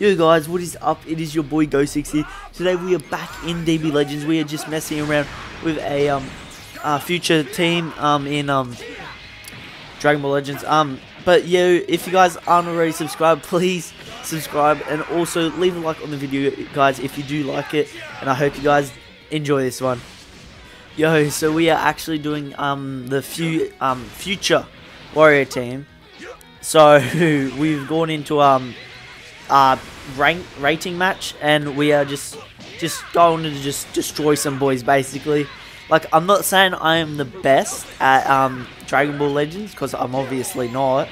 Yo guys, what is up? It is your boy Go6 here. Today we are back in DB Legends. We are just messing around with a um future team um in um Dragon Ball Legends. Um but yo, if you guys aren't already subscribed, please subscribe and also leave a like on the video guys if you do like it and I hope you guys enjoy this one. Yo, so we are actually doing um the few um future warrior team. So we've gone into um uh, rank rating match, and we are just just going to just destroy some boys, basically. Like, I'm not saying I am the best at um, Dragon Ball Legends, because I'm obviously not.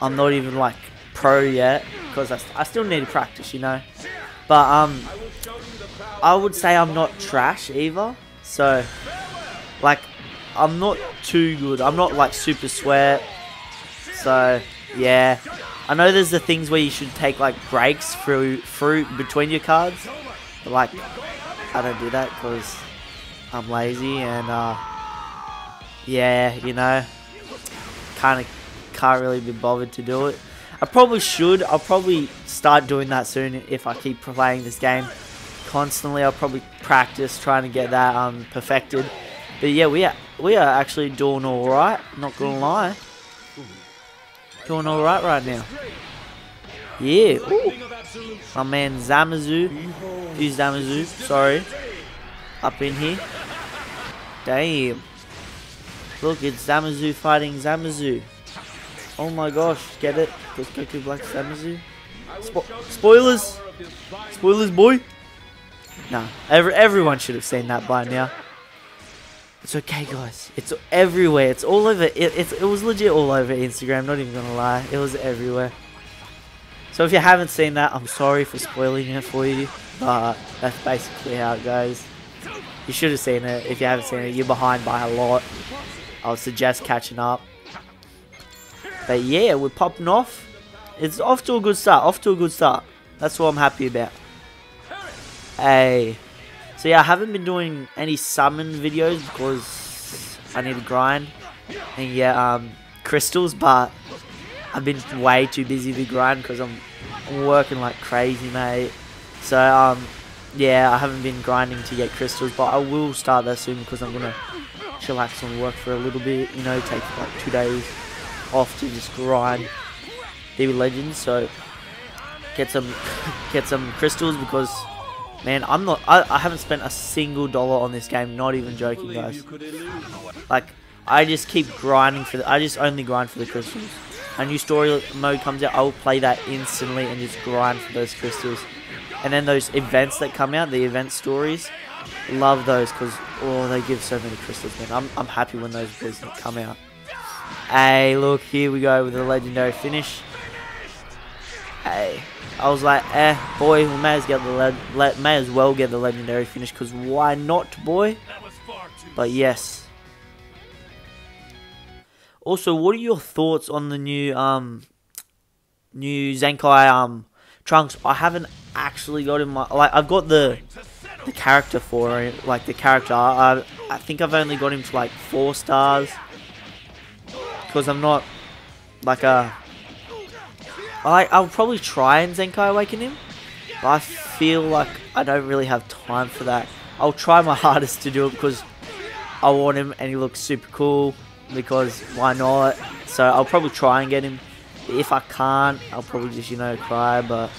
I'm not even, like, pro yet, because I, I still need to practice, you know. But, um, I would say I'm not trash either. So, like, I'm not too good. I'm not, like, super sweat. So, yeah. I know there's the things where you should take like breaks through through between your cards, but like I don't do that because I'm lazy and uh, yeah, you know, kind of can't really be bothered to do it. I probably should. I'll probably start doing that soon if I keep playing this game constantly. I'll probably practice trying to get that um perfected. But yeah, we are we are actually doing all right. Not gonna lie. Doing alright right now. Yeah. Ooh. My man Zamasu. Who's Zamasu? Sorry. Up in here. Damn. Look, it's Zamasu fighting Zamasu. Oh my gosh, get it? Goku Black Zamasu. Spo spoilers! Spoilers, boy! Nah, every, everyone should have seen that by now. It's okay, guys. It's everywhere. It's all over. It, it, it was legit all over Instagram. Not even gonna lie. It was everywhere. So if you haven't seen that, I'm sorry for spoiling it for you. But that's basically how it goes. You should have seen it. If you haven't seen it, you're behind by a lot. I would suggest catching up. But yeah, we're popping off. It's off to a good start. Off to a good start. That's what I'm happy about. Hey. So yeah, I haven't been doing any summon videos because I need to grind and yeah, um, crystals, but I've been way too busy to grind because I'm, working like crazy, mate. So um, yeah, I haven't been grinding to get crystals, but I will start that soon because I'm gonna chillax and work for a little bit. You know, take like two days off to just grind DB Legends. So get some get some crystals because Man, I'm not. I, I haven't spent a single dollar on this game. Not even joking, guys. Like, I just keep grinding for the. I just only grind for the crystals. A new story mode comes out, I will play that instantly and just grind for those crystals. And then those events that come out, the event stories, love those because oh, they give so many crystals, man. I'm I'm happy when those boys come out. Hey, look, here we go with the legendary finish. Hey. I was like, eh, boy, we may as, get the may as well get the legendary finish, because why not, boy? But yes. Also, what are your thoughts on the new, um, new Zenkai, um, Trunks? I haven't actually got in my, like, I've got the, the character for it, like, the character. I, I think I've only got him to, like, four stars. Because I'm not, like, a I, I'll probably try and Zenkai Awaken him. But I feel like I don't really have time for that. I'll try my hardest to do it because I want him and he looks super cool. Because why not? So I'll probably try and get him. If I can't, I'll probably just, you know, cry. But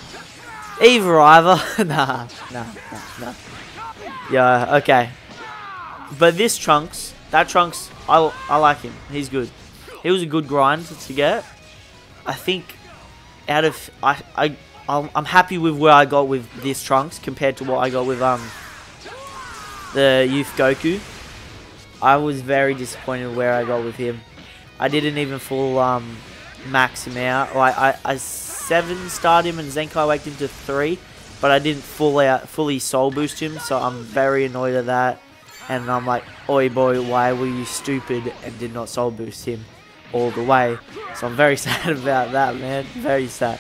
either either. nah, nah, nah, nah. Yeah, okay. But this Trunks, that Trunks, I, I like him. He's good. He was a good grind to get. I think out of I I I'm happy with where I got with this Trunks compared to what I got with um the Youth Goku. I was very disappointed where I got with him. I didn't even full um max him out. Like I I seven starred him and Zenkai waked him to three, but I didn't full out fully soul boost him. So I'm very annoyed at that. And I'm like, oi boy, why were you stupid and did not soul boost him? All the way. So I'm very sad about that, man. Very sad.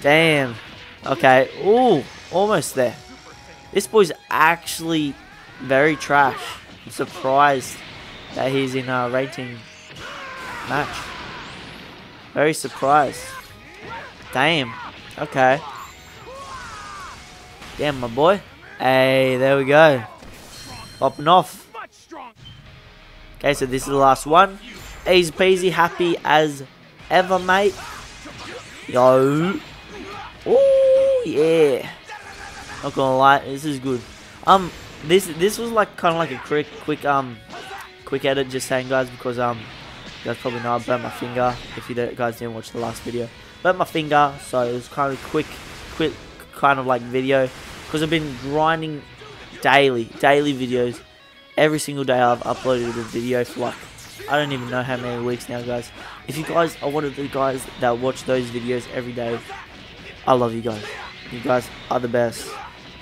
Damn. Okay. Ooh, almost there. This boy's actually very trash. I'm surprised that he's in a rating match. Very surprised. Damn. Okay. Damn, my boy. Hey, there we go. Popping off. Okay, so this is the last one. Easy peasy, happy as ever, mate. Yo. Oh, yeah. Not gonna lie, this is good. Um, this this was like kind of like a quick, quick um, quick edit, just saying, guys, because um, you guys probably know I burnt my finger. If you guys didn't watch the last video, burnt my finger, so it was kind of quick, quick kind of like video because I've been grinding daily, daily videos. Every single day I've uploaded a video for like I don't even know how many weeks now, guys. If you guys are one of the guys that watch those videos every day, I love you guys. You guys are the best.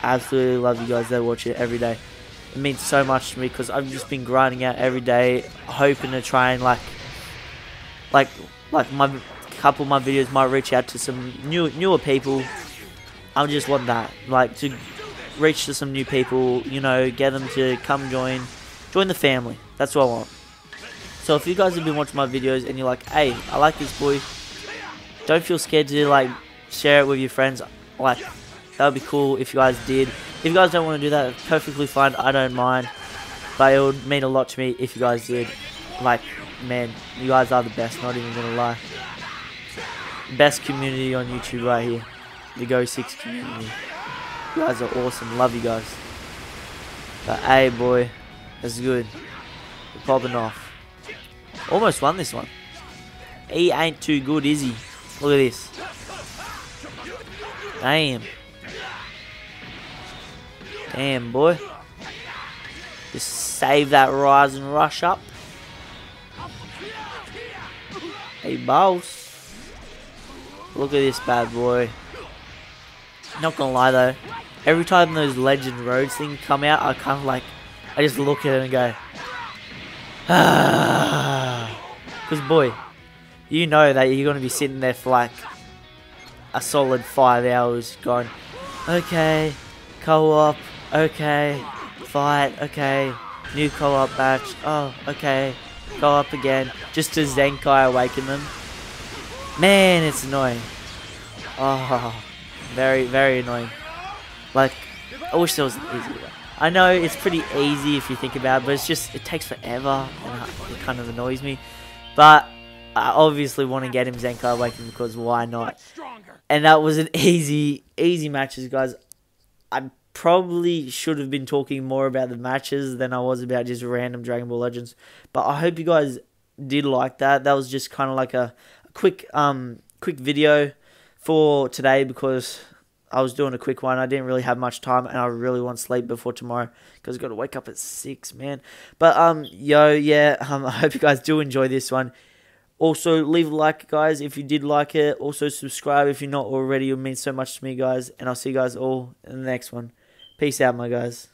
Absolutely love you guys that watch it every day. It means so much to me because I've just been grinding out every day, hoping to try and like, like, like my couple of my videos might reach out to some new newer people. I just want that, like to reach to some new people, you know, get them to come join, join the family. That's what I want. So if you guys have been watching my videos and you're like, hey, I like this boy, don't feel scared to like share it with your friends. Like, that would be cool if you guys did. If you guys don't want to do that, perfectly fine. I don't mind. But it would mean a lot to me if you guys did. Like, man, you guys are the best, not even gonna lie. Best community on YouTube right here. The Go6 community. You guys are awesome. Love you guys. But hey, boy, that's good. We're popping off. Almost won this one. He ain't too good, is he? Look at this. Damn. Damn, boy. Just save that Rising Rush up. Hey, boss. Look at this bad boy. Not gonna lie though, every time those Legend Roads things come out, I kind of like, I just look at it and go, ah. Because, boy, you know that you're going to be sitting there for like a solid five hours going, okay, co-op, okay, fight, okay, new co-op match, oh, okay, co-op again, just to Zenkai awaken them. Man, it's annoying. Oh, very, very annoying. Like, I wish there was an easy way. I know it's pretty easy if you think about it, but it's just, it takes forever, and it kind of annoys me. But I obviously want to get him Zenkai Awaken because why not? And that was an easy, easy matches, guys. I probably should have been talking more about the matches than I was about just random Dragon Ball Legends. But I hope you guys did like that. That was just kind of like a, a quick, um, quick video for today because I was doing a quick one. I didn't really have much time, and I really want sleep before tomorrow because I've got to wake up at six, man. But um, yo, yeah, um, I hope you guys do enjoy this one. Also, leave a like, guys, if you did like it. Also, subscribe if you're not already. It means so much to me, guys. And I'll see you guys all in the next one. Peace out, my guys.